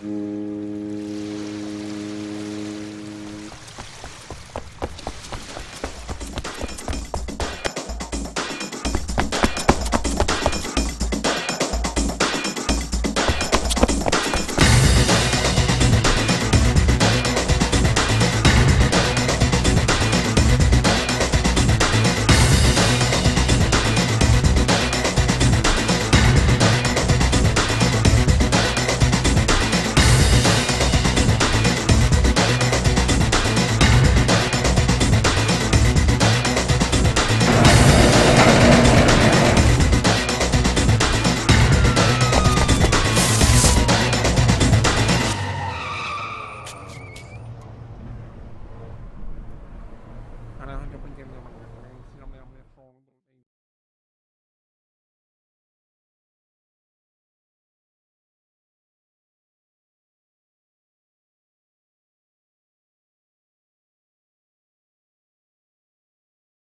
Merde, Arranca não entender.